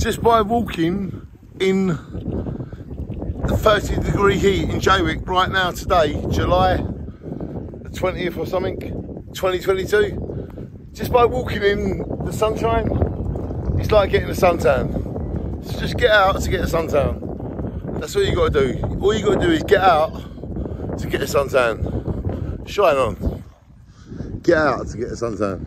just by walking in the 30 degree heat in Jaywick right now today, July the 20th or something, 2022. Just by walking in the sunshine, it's like getting a suntan. So just get out to get a suntan. That's all you got to do. All you got to do is get out to get a suntan. Shine on. Get out to get a suntan.